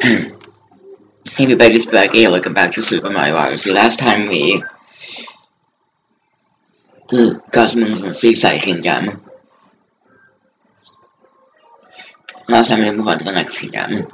Hmm. hey everybody, it's back here, welcome back to Super Mario Odyssey. Last time we got some some free cycling jam. Last time we move on to the next jam.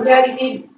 gravidi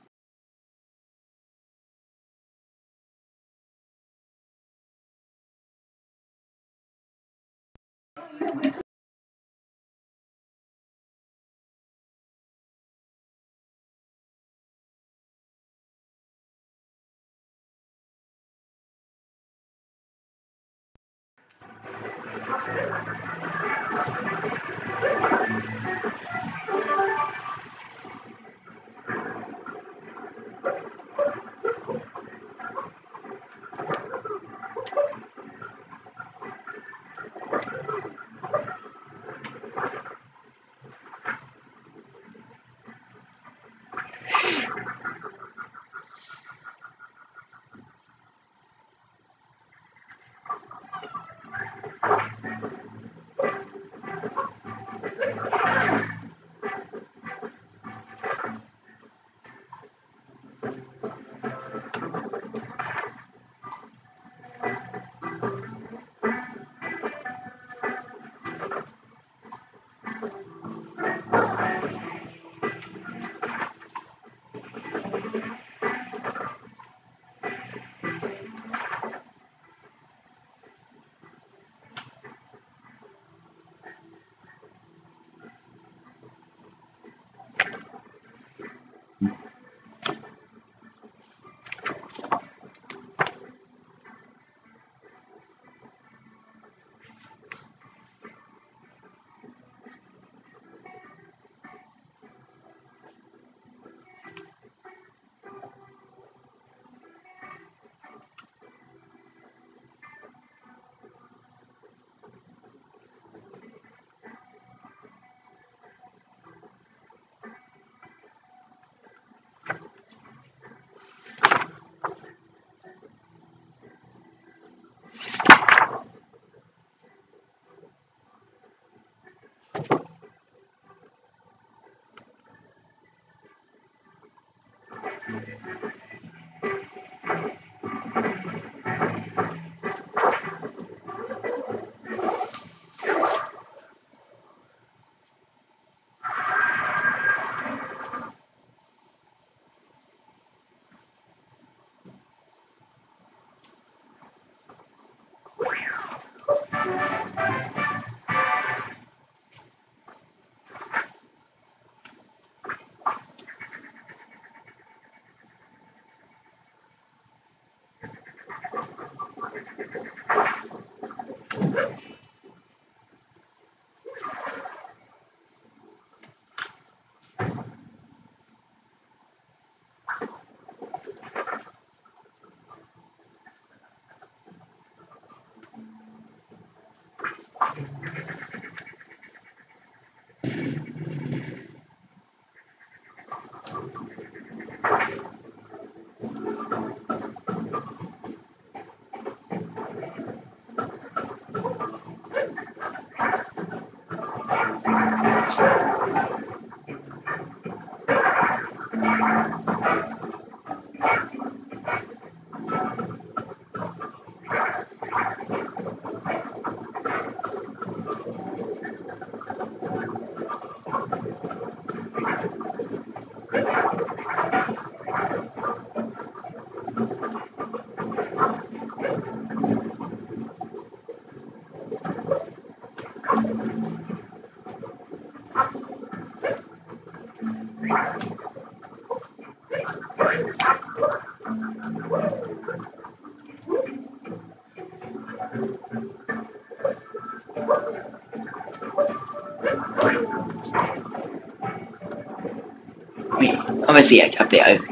Wait, obviously up there. There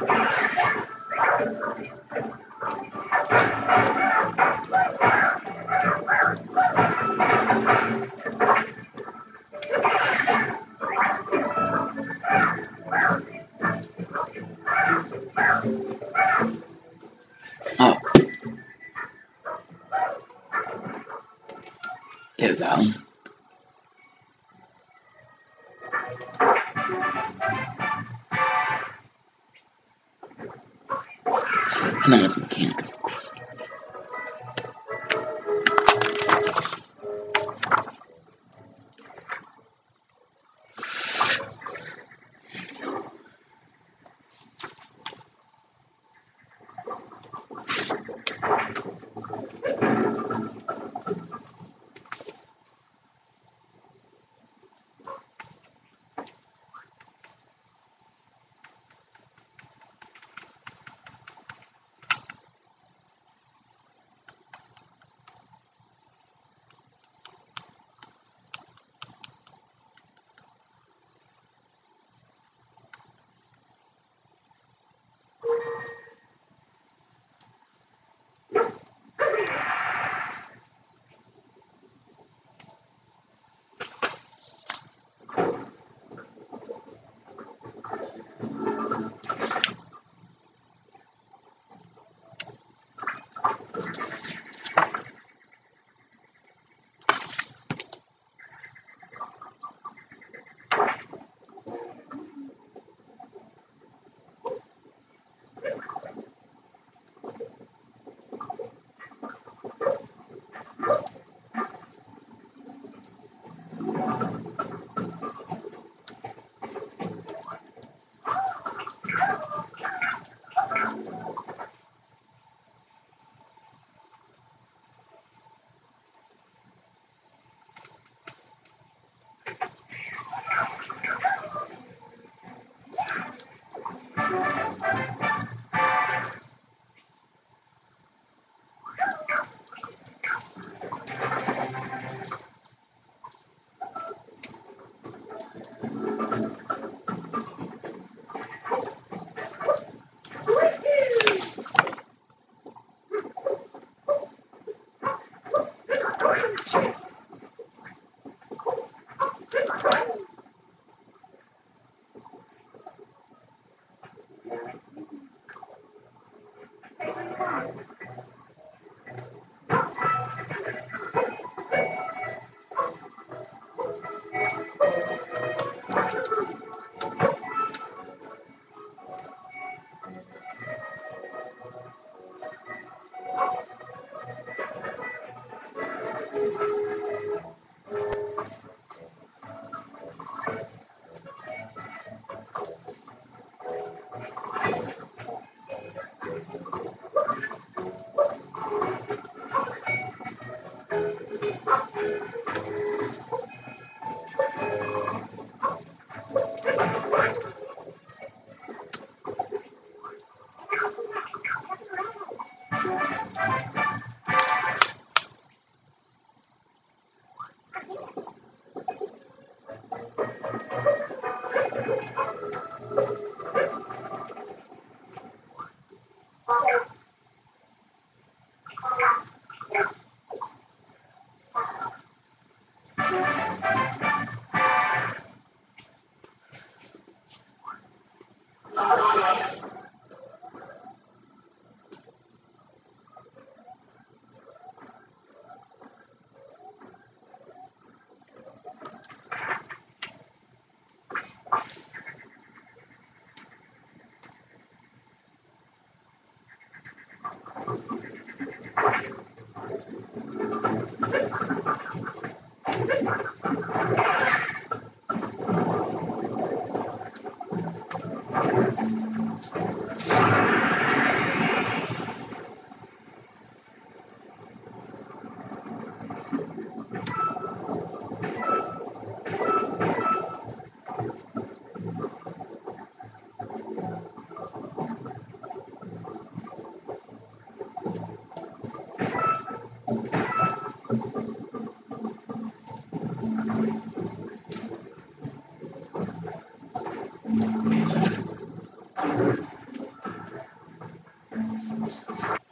we go. Come on,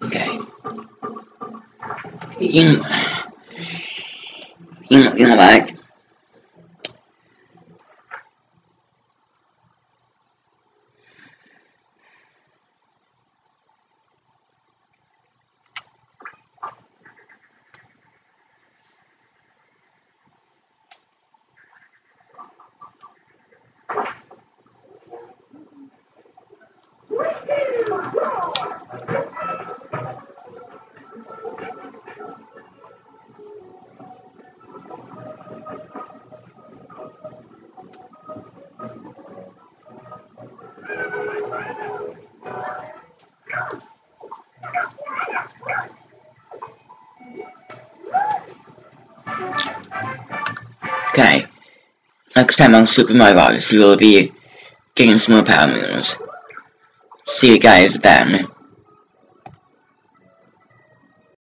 Okay. You, you, you know what? Next time on Super Mario Odyssey, we'll be getting some more power moves. See you guys then.